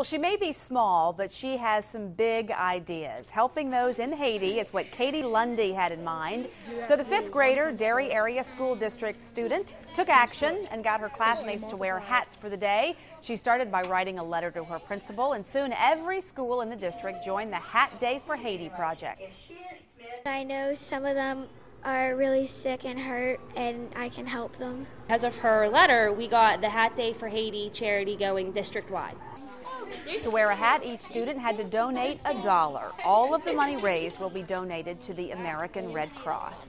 Well, she may be small, but she has some big ideas. Helping those in Haiti is what Katie Lundy had in mind. So the fifth grader, Derry Area School District student, took action and got her classmates to wear hats for the day. She started by writing a letter to her principal, and soon every school in the district joined the Hat Day for Haiti project. I know some of them are really sick and hurt, and I can help them. Because of her letter, we got the Hat Day for Haiti charity going district wide. To wear a hat, each student had to donate a dollar. All of the money raised will be donated to the American Red Cross.